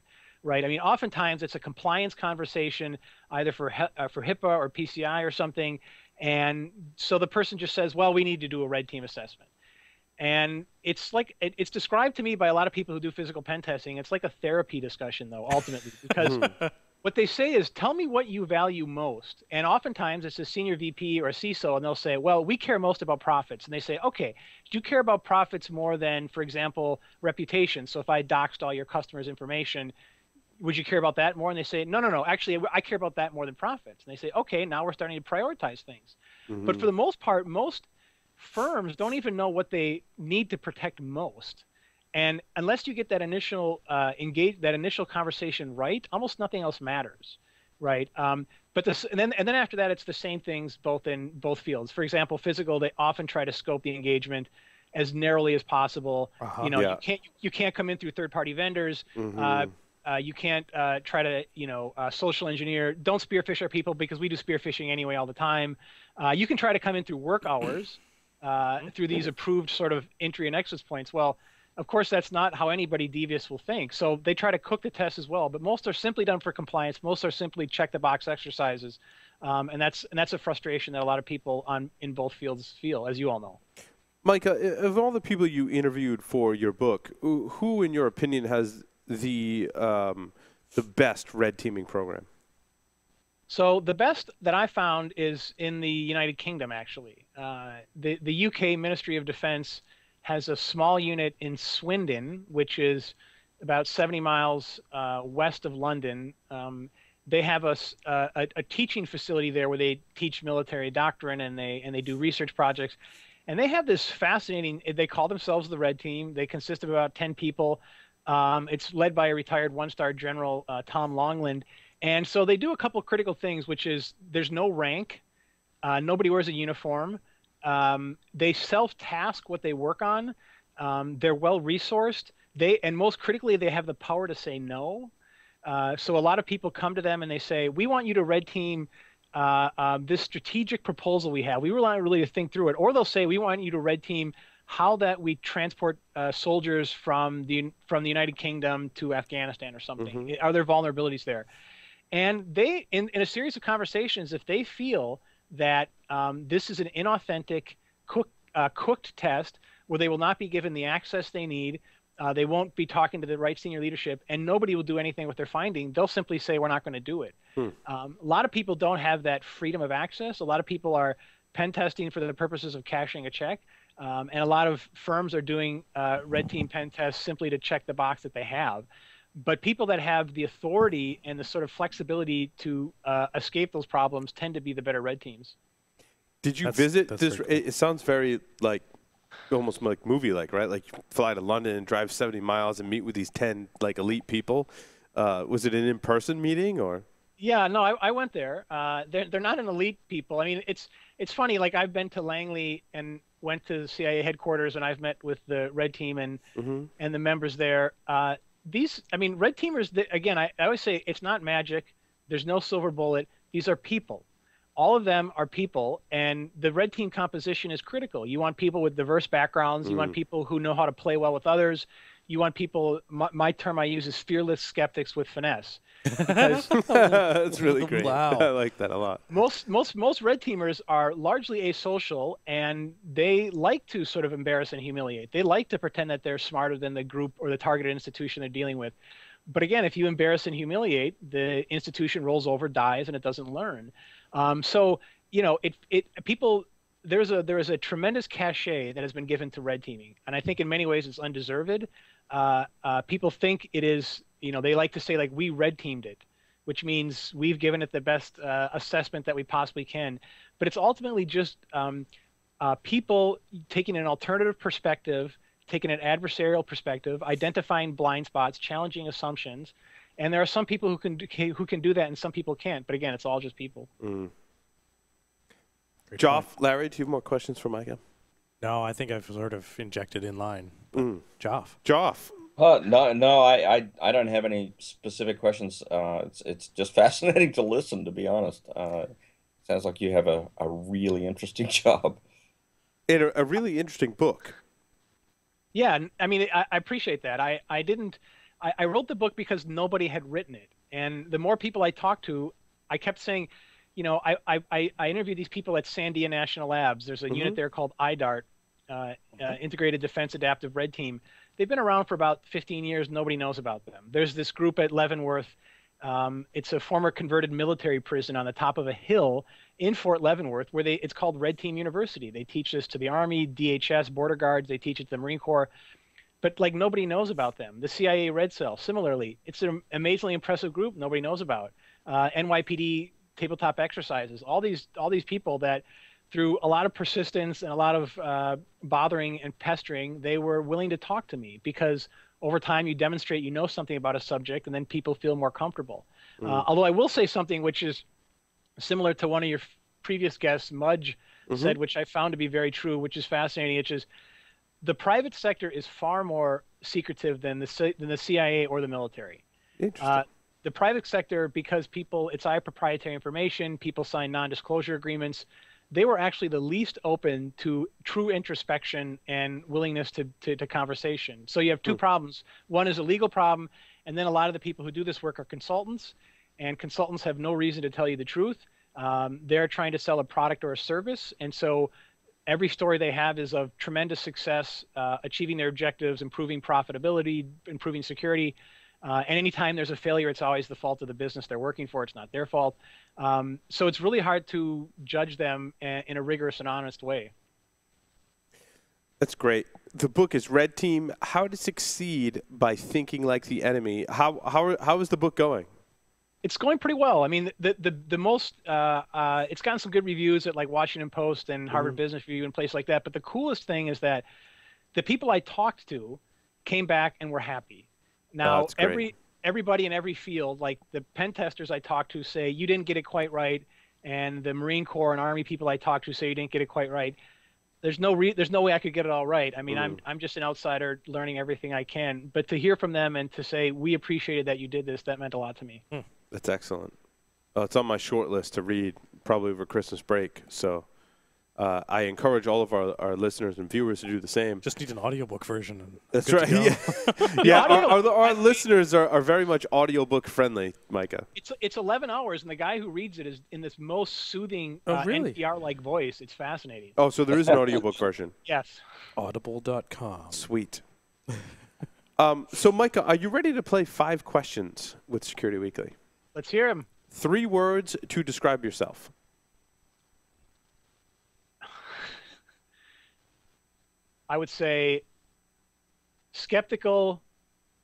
Right. I mean, oftentimes it's a compliance conversation, either for uh, for HIPAA or PCI or something, and so the person just says, "Well, we need to do a red team assessment." And it's like it, it's described to me by a lot of people who do physical pen testing. It's like a therapy discussion, though, ultimately, because what they say is, "Tell me what you value most." And oftentimes it's a senior VP or a CISO, and they'll say, "Well, we care most about profits." And they say, "Okay, do you care about profits more than, for example, reputation? So if I doxed all your customers' information, would you care about that more? And they say, no, no, no. Actually, I care about that more than profits. And they say, okay, now we're starting to prioritize things. But mm-hmm. for the most part, most firms don't even know what they need to protect most. And unless you get that initial uh, engage, that initial conversation right, almost nothing else matters, right? Um, but this, and then and then after that, it's the same things both in both fields. For example, physical, they often try to scope the engagement as narrowly as possible. You know, Yeah. you can't you can't come in through third-party vendors. Mm-hmm. Uh, uh, you can't uh, try to, you know, uh, social engineer. Don't spearphish our people because we do spearphishing anyway all the time. Uh, you can try to come in through work hours, uh, through these approved sort of entry and exit points. Well, of course, that's not how anybody devious will think. So they try to cook the test as well. But most are simply done for compliance. Most are simply check the box exercises, um, and that's and that's a frustration that a lot of people on in both fields feel, as you all know. Micah, of all the people you interviewed for your book, who, who in your opinion, has the um, the best red teaming program? So the best that I found is in the United Kingdom. Actually, uh, the the UK Ministry of Defence has a small unit in Swindon, which is about 70 miles uh, west of London. Um, they have a, uh, a a teaching facility there where they teach military doctrine and they and they do research projects. And they have this fascinating. They call themselves the Red Team. They consist of about 10 people. Um, it's led by a retired one-star general, uh, Tom Longland. And so they do a couple critical things, which is there's no rank, uh, nobody wears a uniform. Um, they self-task what they work on. Um, they're well resourced. They and most critically, they have the power to say no. Uh, so a lot of people come to them and they say, "We want you to red team uh, um, this strategic proposal we have. We want really to think through it." Or they'll say, "We want you to red team how that we transport uh, soldiers from the from the United Kingdom to Afghanistan or something. Are there vulnerabilities there?" And they, in, in a series of conversations, if they feel that um, this is an inauthentic, cook, uh, cooked test where they will not be given the access they need, uh, they won't be talking to the right senior leadership, and nobody will do anything with their finding. They'll simply say, "We're not going to do it." Hmm. Um, a lot of people don't have that freedom of access. A lot of people are pen testing for the purposes of cashing a check, um, and a lot of firms are doing uh, red team pen tests simply to check the box that they have. But people that have the authority and the sort of flexibility to uh, escape those problems tend to be the better red teams. Did you that's, visit that's this? Cool. It sounds very like almost like movie like, right? Like fly to London and drive 70 miles and meet with these 10 like elite people. Uh, was it an in-person meeting or? Yeah, no, I, I went there. Uh, they're they're not an elite people. I mean, it's it's funny. Like I've been to Langley and went to the CIA headquarters, and I've met with the red team and mm-hmm. and the members there. Uh, these, I mean, red teamers. Again, I, I always say it's not magic. There's no silver bullet. These are people all of them are people and the red team composition is critical you want people with diverse backgrounds mm. you want mm. people who know how to play well with others you want people my, my term i use is fearless skeptics with finesse. *laughs* *laughs* That's really great. Wow. *laughs* I like that a lot. Most most most red teamers are largely asocial and they like to sort of embarrass and humiliate. They like to pretend that they're smarter than the group or the targeted institution they're dealing with. But again if you embarrass and humiliate the institution rolls over dies and it doesn't learn. Um, so you know, it it people there's a there is a tremendous cachet that has been given to red teaming, and I think in many ways it's undeserved. Uh, uh, people think it is, you know, they like to say like we red teamed it, which means we've given it the best uh, assessment that we possibly can, but it's ultimately just um, uh, people taking an alternative perspective, taking an adversarial perspective, identifying blind spots, challenging assumptions, and there are some people who can do, who can do that, and some people can't. But again, it's all just people. Mm. Joff, Larry, do you have more questions for Micah? No, I think I've sort of injected in line. Mm. Joff. Joff. Uh, no, no, I, I, I don't have any specific questions. Uh, it's, it's just *laughs* fascinating to listen, to be honest. Uh, sounds like you have a, a really interesting *laughs* job. And a, a really interesting book. Yeah, I mean, I, I appreciate that. I, I didn't – I, I wrote the book because nobody had written it, and the more people I talked to, I kept saying, you know, I I, I interviewed these people at Sandia National Labs. There's a mm-hmm. unit there called IDART, uh, uh, Integrated Defense Adaptive Red Team. They've been around for about 15 years. Nobody knows about them. There's this group at Leavenworth. Um, it's a former converted military prison on the top of a hill in Fort Leavenworth, where they it's called Red Team University. They teach this to the Army, DHS, Border Guards. They teach it to the Marine Corps but like nobody knows about them. The CIA Red Cell, similarly, it's an amazingly impressive group nobody knows about. Uh, NYPD tabletop exercises, all these all these people that through a lot of persistence and a lot of uh, bothering and pestering, they were willing to talk to me because over time you demonstrate you know something about a subject, and then people feel more comfortable. Mm. Uh, although I will say something which is similar to one of your previous guests, Mudge, mm-hmm. said, which I found to be very true, which is fascinating. Which is the private sector is far more secretive than the than the CIA or the military. Interesting. Uh, the private sector, because people, it's I proprietary information, people sign non-disclosure agreements. They were actually the least open to true introspection and willingness to, to, to conversation. So you have two mm. problems. One is a legal problem, and then a lot of the people who do this work are consultants, and consultants have no reason to tell you the truth. Um, they're trying to sell a product or a service, and so every story they have is of tremendous success, uh, achieving their objectives, improving profitability, improving security. Uh, and anytime there's a failure, it's always the fault of the business they're working for. It's not their fault. Um, so it's really hard to judge them in a rigorous and honest way. That's great. The book is Red Team: How to Succeed by Thinking Like the Enemy. How how how is the book going? it's going pretty well. I mean, the the the most uh, uh, it's gotten some good reviews at like Washington Post and Harvard mm-hmm. Business Review and places like that. But the coolest thing is that the people I talked to came back and were happy. Now oh, every everybody in every field, like the pen testers I talked to, say you didn't get it quite right, and the Marine Corps and Army people I talked to say you didn't get it quite right. There's no re- there's no way I could get it all right. I mean, mm. I'm I'm just an outsider learning everything I can. But to hear from them and to say we appreciated that you did this, that meant a lot to me. Mm. That's excellent. Oh, it's on my short list to read probably over Christmas break. So Uh, I encourage all of our, our listeners and viewers to do the same. Just need an audiobook version. And That's good right. to go. *laughs* *laughs* Yeah, yeah our, our, our listeners are, are very much audiobook friendly, Micah. It's it's 11 hours, and the guy who reads it is in this most soothing Oh, uh, really? NPR-like voice. It's fascinating. Oh, so there is an *laughs* audiobook version. Yes. Audible.com. Sweet. um, so, Micah, are you ready to play five questions with Security Weekly? Let's hear him. Three words to describe yourself. I would say skeptical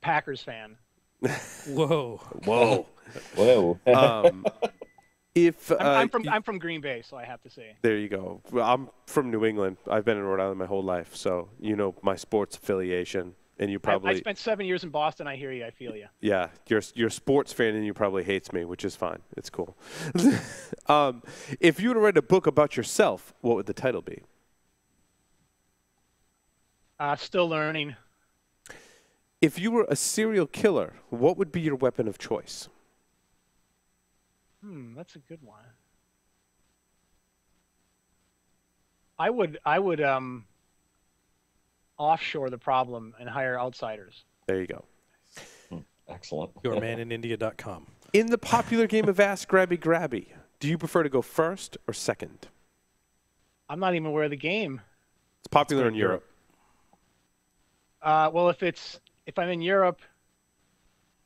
Packers fan. *laughs* Whoa. Whoa. Whoa. um, *laughs* if uh, I'm, I'm from y- I'm from Green Bay, so I have to say. there you go. I'm from New England. I've been in Rhode Island my whole life, so you know my sports affiliation, and you I, probably I spent seven years in Boston. I hear you. I feel you. yeah, you're you're a sports fan, and you probably hates me, which is fine. It's cool. *laughs* um, if you were to write a book about yourself, what would the title be? Uh, still learning. If you were a serial killer, what would be your weapon of choice? Hmm, that's a good one. I would I would um offshore the problem and hire outsiders. There you go. Excellent. YourmaninIndia.com. *laughs* In the popular game of Ask Grabby Grabby, do you prefer to go first or second? I'm not even aware of the game. It's popular in in Europe. Uh, well, if it's if I'm in Europe,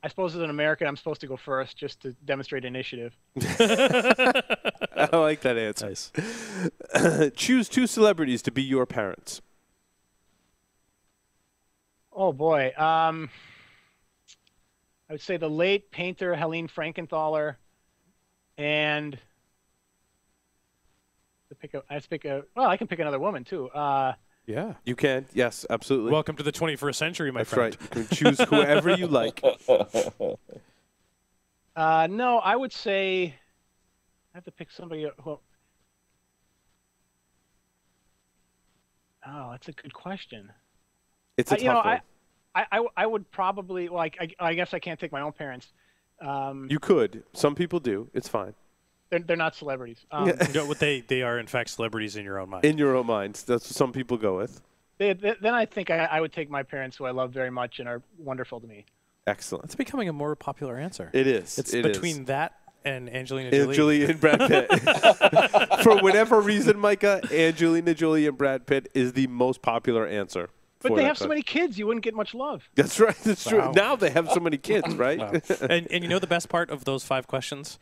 I suppose as an American, I'm supposed to go first just to demonstrate initiative. *laughs* *laughs* I like that answer. Nice. *coughs* Choose two celebrities to be your parents. Oh boy, um, I would say the late painter Helen Frankenthaler, and to pick a, I have to pick a. Well, I can pick another woman too. Uh, Yeah. You can, yes, absolutely. Welcome to the 21st century, my That's friend. right. You can choose whoever you like. *laughs* uh, no, I would say I have to pick somebody who. Oh, that's a good question. It's a Uh, tough you know, one. I, I, I would probably like. I, I guess I can't take my own parents. Um, you could. Some people do. It's fine. They're, they're not celebrities. *laughs* Um, Yeah. You know what they they are in fact celebrities in your own mind. In your own minds, that's what some people go with. they, they- then I think I, I would take my parents, who I love very much and are wonderful to me. Excellent. it's becoming a more popular answer. It is. it's It is. between that and Angelina And Jolie. Jolie and Brad Pitt. *laughs* For whatever reason, Micah, Angelina Jolie and Brad Pitt is the most popular answer. But they that have so many kids, you wouldn't get much love. That's right. That's true. Now they have so many kids, *laughs* right? Wow. and and you know the best part of those five questions?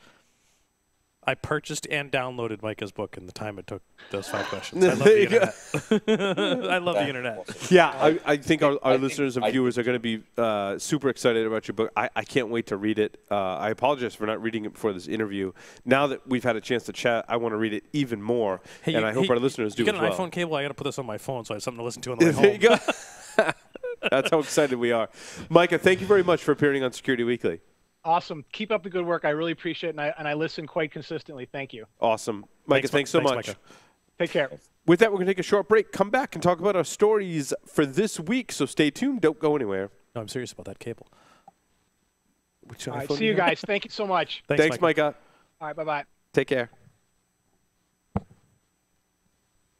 I purchased and downloaded Micah's book in the time it took those five questions. I love the internet. *laughs* I love the internet. Yeah, I, I think our, our I think listeners and I- viewers are going to be uh, super excited about your book. I, I can't wait to read it. Uh, I apologize for not reading it before this interview. Now that we've had a chance to chat, I want to read it even more, and you- I hope hey, our listeners do as well. You as get an iPhone cable? I got to put this on my phone so I have something to listen to on the *laughs* way there you go. *laughs* That's how excited we are. Micah, thank you very much for appearing on Security Weekly. Awesome. Keep up the good work. I really appreciate it, and I, and I listen quite consistently. Thank you. Awesome. Micah, thanks, Thanks, so Mi- much. thanks, Take care. With that, we're going to take a short break, come back, and talk about our stories for this week. So stay tuned. Don't go anywhere. No, I'm serious about that cable. Which All right. iPhone See you do guys. Thank you so much. Thanks, Thanks, Micah. All right. Bye bye. Take care.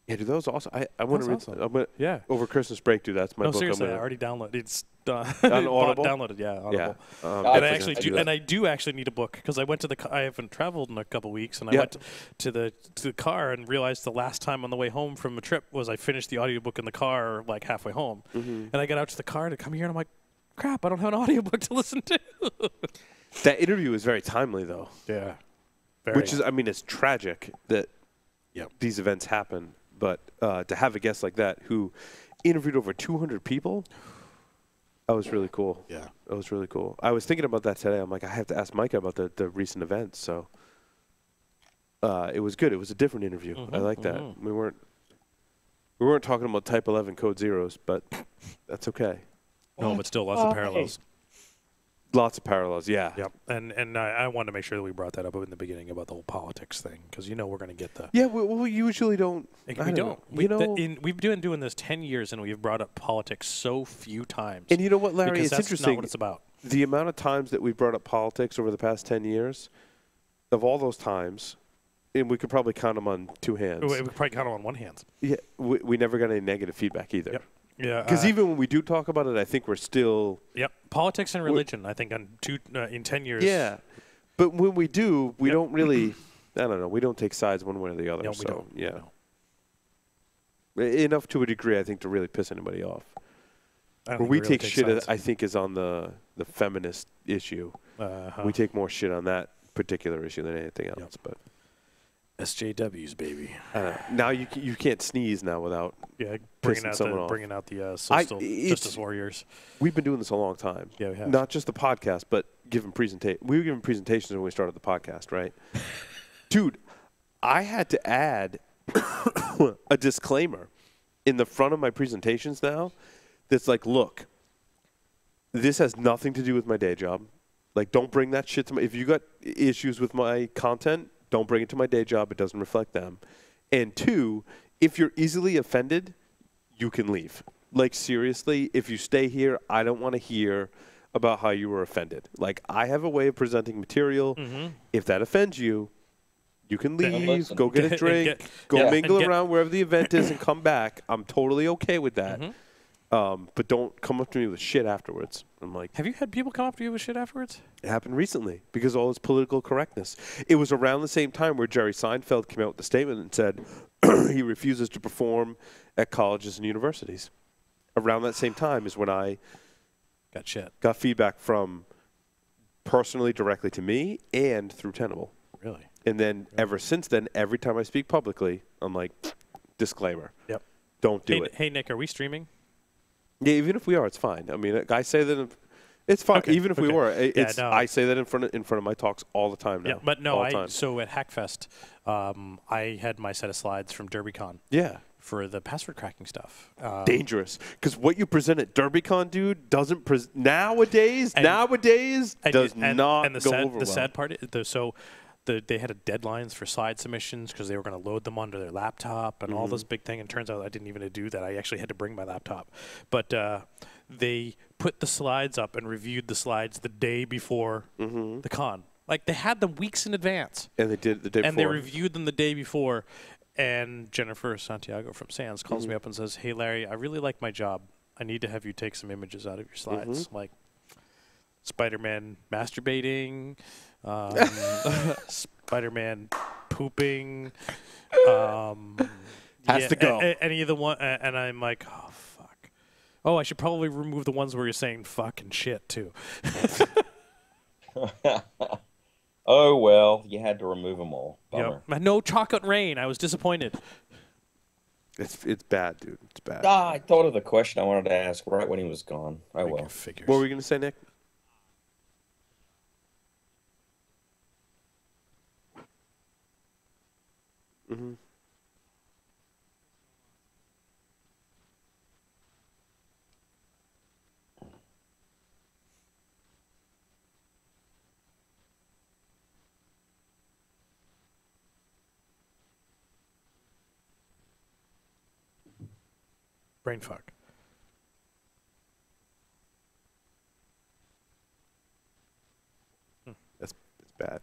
Yeah, do those also? I, I want to read. That's awesome. I'm gonna, Yeah. over Christmas break, do that's my no, book. I'm seriously, I gonna- already downloaded. It's *laughs* *laughs* Audible? downloaded. Yeah, Audible. yeah. Um, and I actually do, do and I do actually need a book because I went to the. ca- I haven't traveled in a couple weeks, and I Yeah. went to the to the car and realized the last time on the way home from a trip was I finished the audiobook in the car like halfway home, Mm-hmm. and I got out to the car to come here, and I'm like, crap, I don't have an audiobook to *laughs* listen to. that interview is very timely, though. yeah, Which is, I mean, it's tragic that Yep. these events happen, but uh, to have a guest like that who interviewed over 200 people, that was really cool. yeah. That was really cool. I was thinking about that today. I'm like, I have to ask Micah about the, the recent events. So uh, it was good. It was a different interview. I Mhm, like that. mhm. We weren't we weren't talking about Type 11 code zeros, but that's okay. No, but still lots Oh, of hey. Lots of parallels. Yeah. Yep, and and I, I wanted to make sure that we brought that up in the beginning about the whole politics thing because you know we're going to get the. Yeah. We, we usually don't. Like, we don't don't. We, You know- in, we've been doing this ten years, and we've brought up politics so few times. And you know what, Larry? because it's that's interesting. not what it's about. the amount of times that we've brought up politics over the past 10 years, of all those times, and we could probably count them on two hands. We we could probably count them on one hand. Yeah, we, we never got any negative feedback either. Yep. Yeah. Because uh, even when we do talk about it, I think we're still Yep. Politics and religion. I think on two uh, in ten years. yeah. But when we do, we Yep. don't really. *clears throat* I don't know. We don't take sides one way or the other. No, we so don't. yeah, No. Enough to a degree, I think, to really piss anybody off. Where think we really take shit, sides. I think, is on the the feminist issue. Uh-huh. We take more shit on that particular issue than anything else. Yep. But SJWs, baby. I now you ca- you can't sneeze now without. Yeah, bringing Pissing out someone the off. bringing out the uh, I- social it's- justice warriors. We've been doing this a long time. Yeah, we have. Not just the podcast, but giving presentation. We were giving presentations when we started the podcast, right? *laughs* Dude, I had to add *coughs* a disclaimer in the front of my presentations now that's like, look, this has nothing to do with my day job. Like, don't bring that shit to my. If you got issues with my content, don't bring it to my day job. It doesn't reflect them. And two, if you're easily offended, you can leave. Like, seriously, if you stay here, I don't want to hear about how you were offended. Like, I have a way of presenting material. If that offends you, you can leave, go get a *laughs* drink, get- go yeah. mingle get- around wherever the event is, and come back. I'm totally okay with that. Um, but don't come up to me with shit afterwards. I'm like, Have you had people come up to you with shit afterwards? it happened recently because of all this political correctness. It was around the same time where Jerry Seinfeld came out with a statement and said *clears throat* he refuses to perform at colleges and universities. Around that same time is when I Got shit. got feedback from personally directly to me and through Tenable. Really? And then ever since then, every time I speak publicly, I'm like, *tsk* disclaimer, Yep. don't do Hey, it. hey, Nick, are we streaming? Yeah, even if we are, it's fine. I mean, I say that it's fine. Okay, Even if we were, it- Yeah, no. I say that in front of in front of my talks all the time now. Yeah, but no, I so at Hackfest, um, I had my set of slides from DerbyCon yeah. for the password cracking stuff. Um, Dangerous, because what you present at DerbyCon, dude, doesn't pres- nowadays. And- nowadays and, does and, not and the go sad, over the well. sad part is the so the, they had a deadlines for slide submissions because they were going to load them onto their laptop and all Mm-hmm. this big thing and turns out i didn't even do that i actually had to bring my laptop but uh, they put the slides up and reviewed the slides the day before Mm-hmm. the con like they had them weeks in advance and they did the day and they reviewed them the day before. And Jennifer Santiago from SANS calls Mm-hmm. me up and says, "Hey Larry, I really like my job. I need to have you take some images out of your slides, Mm-hmm. like Spider-Man masturbating, um, *laughs* Spider-Man pooping." Um, Has yeah, to go. a- a- any of the one, a- and I'm like, "Oh fuck." Oh, I should probably remove the ones where you're saying fuck and shit too. *laughs* Oh well, you had to remove them all. Bummer. Yep. No chocolate rain. I was disappointed. it's it's bad, dude. It's bad. Ah, I thought of the question I wanted to ask right when he was gone. I well. Figures. What were we gonna say, Nick? Mm-hmm. Brain fuck. That's it's bad.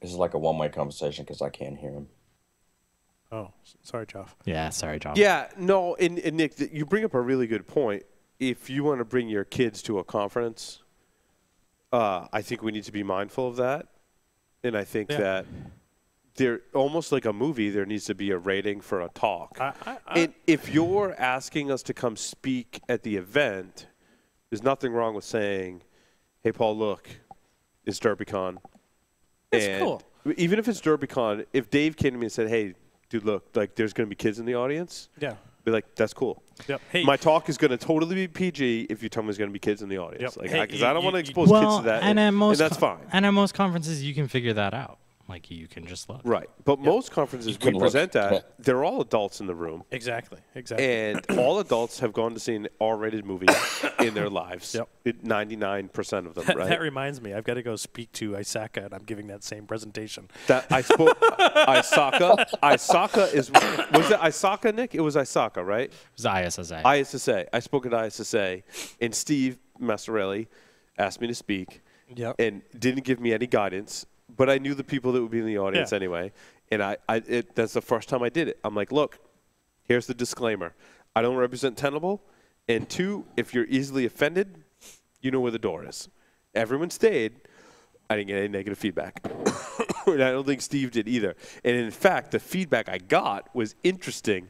This is like a one-way conversation because I can't hear him. Oh, sorry, Joff. Yeah, sorry, John. Yeah, no, and, and Nick, you bring up a really good point. If you want to bring your kids to a conference, uh, I think we need to be mindful of that. And I think Yeah. that there, almost like a movie, there needs to be a rating for a talk. I, I, I, and if you're asking us to come speak at the event, there's nothing wrong with saying, "Hey, Paul, look, it's DerbyCon." It's and cool. Even if it's DerbyCon, if Dave came to me and said, "Hey, dude, look, like there's going to be kids in the audience," yeah. be like, "That's cool." Yep. Hey, My talk is going to totally be PG if you tell me there's going to be kids in the audience. Yep. Like, because you- I don't want to you- expose kids well, to that, and at most that's fine. And at most conferences, you can figure that out. Like you can just look. Right, but most conferences we can look. present Yeah. at, they're all adults in the room. exactly. Exactly. and *clears throat* all adults have gone to see an R-rated movie *coughs* in their lives. Yep. Ninety-nine percent of them, that, right? that reminds me, I've got to go speak to Isaka, and I'm giving that same presentation. That I spoke. *laughs* Isaka. Isaka is was it Isaka, Nick? It was Isaka, right? It was ISSA. ISSA. I spoke at ISSA, and Steve Massarelli asked me to speak, Yep. and didn't give me any guidance. But I knew the people that would be in the audience Yeah. anyway, and I, I it, that's the first time I did it. I'm like, look, here's the disclaimer: I don't represent Tenable, and two, if you're easily offended, you know where the door is. Everyone stayed. I didn't get any negative feedback. *coughs* and I don't think Steve did either. And in fact, the feedback I got was interesting